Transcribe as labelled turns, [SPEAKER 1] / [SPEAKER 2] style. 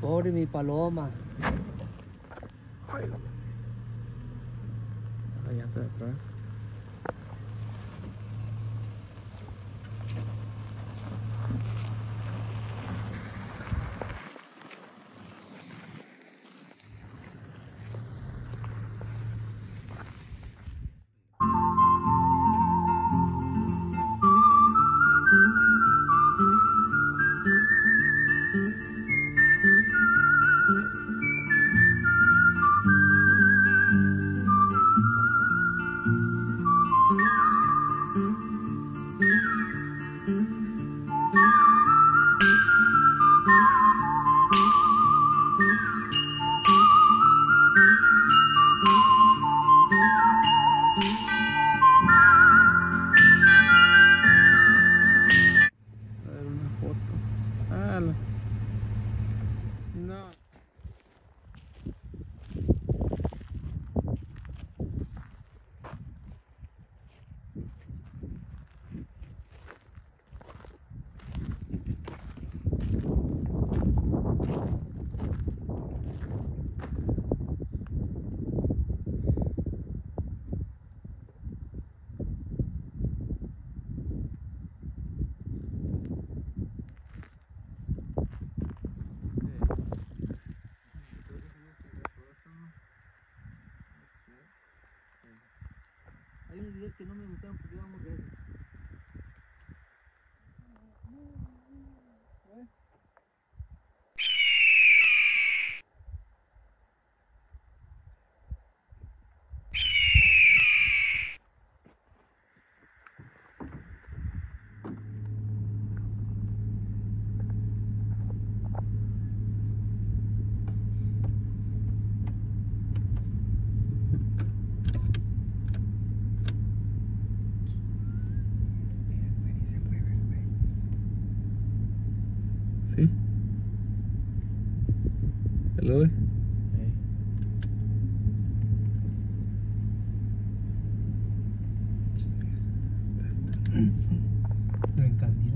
[SPEAKER 1] Pobre mi paloma.
[SPEAKER 2] Ay, allá está detrás. A
[SPEAKER 1] Hay unos videos que no me gustaron porque íbamos de
[SPEAKER 2] ¿Sí? See? Hello? Hey.
[SPEAKER 1] Thank you.